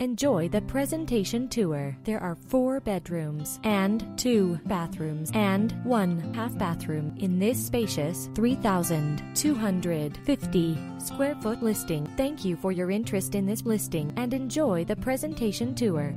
Enjoy the presentation tour. There are four bedrooms and two bathrooms and one half bathroom in this spacious 3,250 square foot listing. Thank you for your interest in this listing and enjoy the presentation tour.